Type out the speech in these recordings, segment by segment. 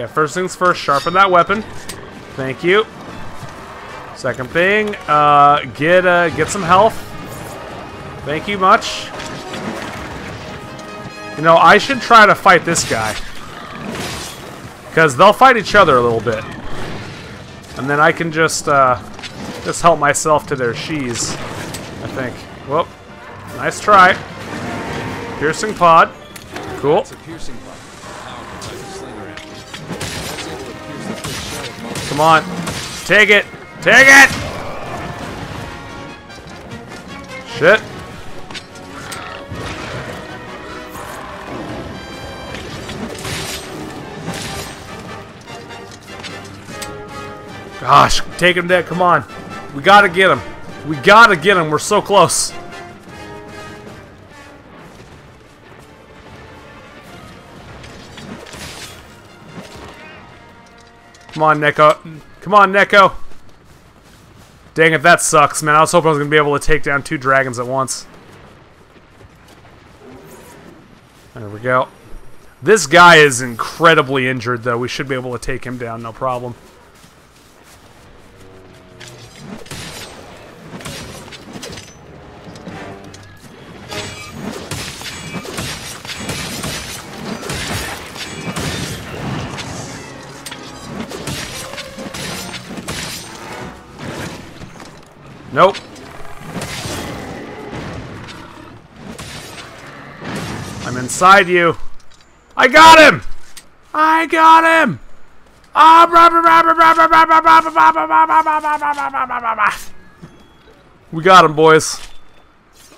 Yeah, first things first, sharpen that weapon. Thank you. Second thing, uh, get uh, get some health. Thank you much. You know, I should try to fight this guy. Because they'll fight each other a little bit. And then I can just, uh, just help myself to their shees, I think. Whoop. Nice try. Piercing pod. Cool. It's a piercing pod. Come on. Take it. Take it! Shit. Gosh, take him dead. Come on. We gotta get him. We gotta get him. We're so close. Come on, Neko. Come on, Neko. Dang it, that sucks, man. I was hoping I was going to be able to take down two dragons at once. There we go. This guy is incredibly injured, though. We should be able to take him down, no problem. inside you. I got him! I got him! We got him, boys.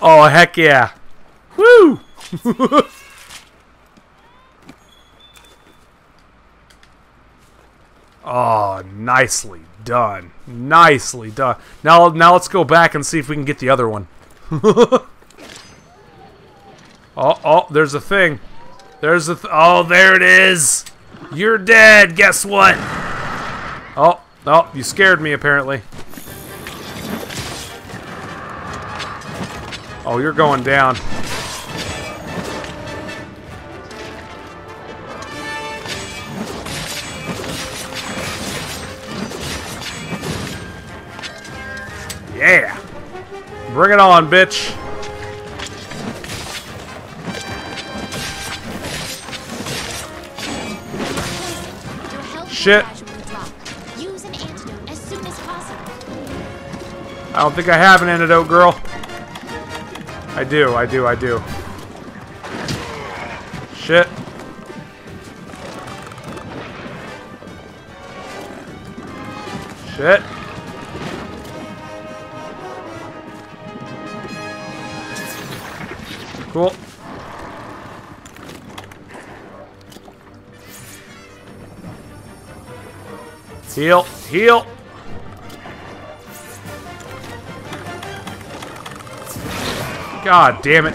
Oh, heck yeah. Woo! oh, nicely done. Nicely done. Now, now let's go back and see if we can get the other one oh, oh, there's a thing. There's a. Th oh, there it is. You're dead. Guess what? Oh, oh, you scared me apparently. Oh, you're going down. Yeah. Bring it on, bitch. Possible. I don't think I have an antidote, girl. I do, I do, I do. Shit. Shit. Cool. Heal, heal. God damn it.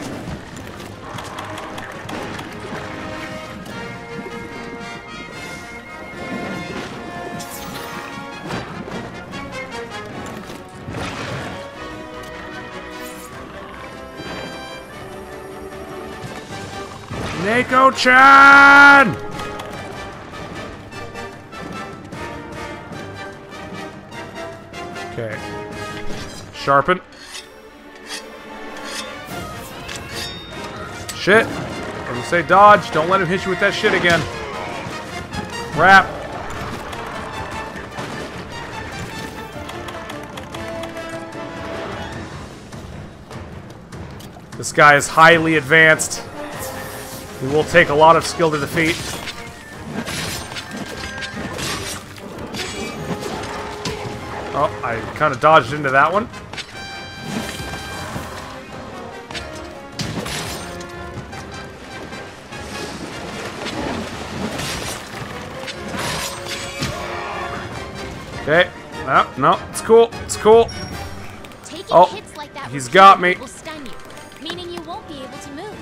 Neko-chan! Okay. Sharpen. Shit. When you say dodge, don't let him hit you with that shit again. Crap. This guy is highly advanced. He will take a lot of skill to defeat. I kind of dodged into that one. Okay. No, no, it's cool. It's cool. Taking Oh, hits like that he's got me. will stun you, meaning you won't be able to move.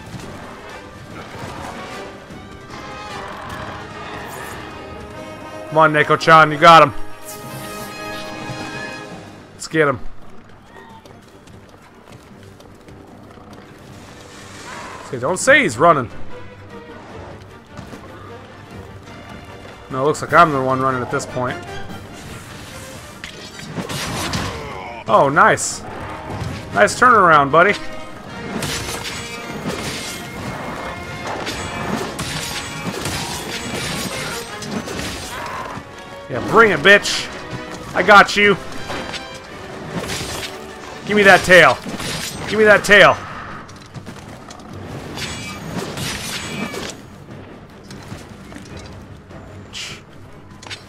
Come on, Neko-chan, you got him. Get him. Don't say he's running. No, it looks like I'm the one running at this point. Oh, nice. Nice turnaround, buddy. Yeah, bring it, bitch. I got you. Give me that tail. Give me that tail.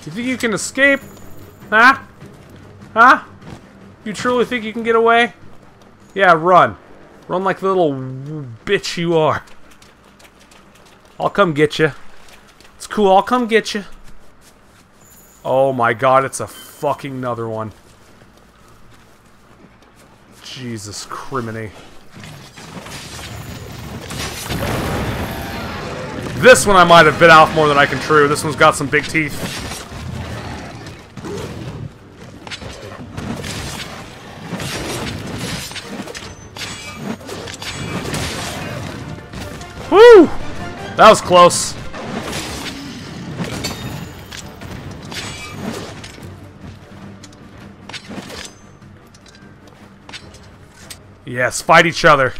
You think you can escape? Huh? Huh? You truly think you can get away? Yeah, run. Run like the little bitch you are. I'll come get you. It's cool, I'll come get you. Oh my god, it's a fucking another one. Jesus criminy. This one I might have bit off more than I can chew. This one's got some big teeth. Woo! That was close. Yes, fight each other.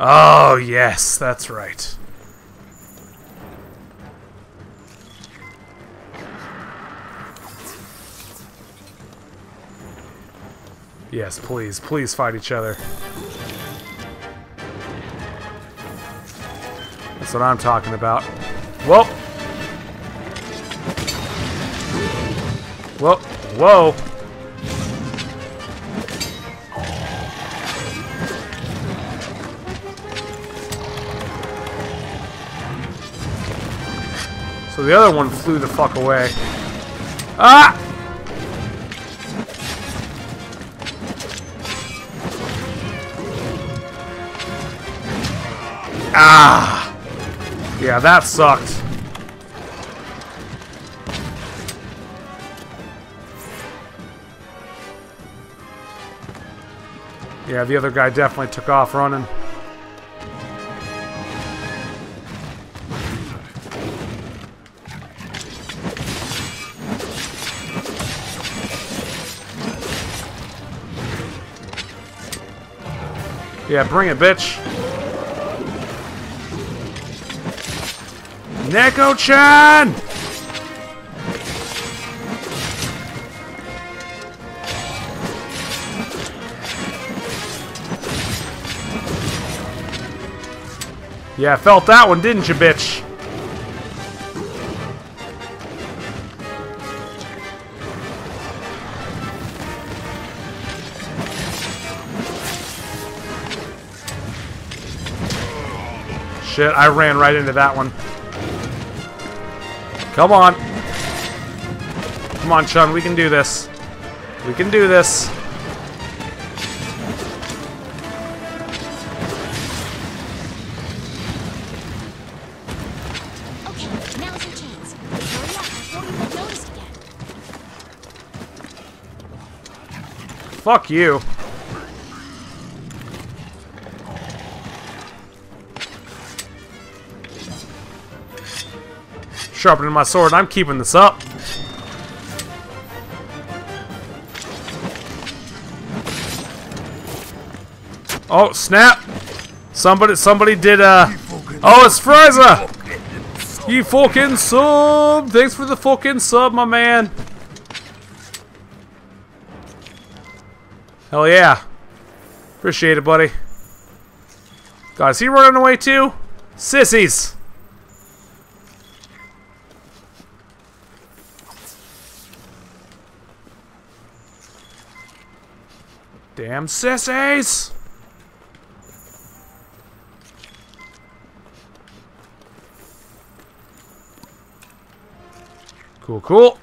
Oh, yes, that's right. Yes, please, please fight each other. That's what I'm talking about. Whoa! Whoa! Whoa! So the other one flew the fuck away. Ah! Ah! Yeah, that sucked. Yeah, the other guy definitely took off running. Yeah, bring it, bitch. Neko-chan! Yeah, felt that one, didn't you, bitch? Shit, I ran right into that one. Come on. Come on, Chun, we can do this. We can do this. Fuck now's Sharpening my sword, I'm keeping this up. Oh, snap! Somebody, somebody did, uh... Oh, it's Frieza! You fucking sub! Thanks for the fucking sub, my man! Hell yeah. Appreciate it, buddy. God, is he running away too? Sissies! Damn sissies! Cool, cool.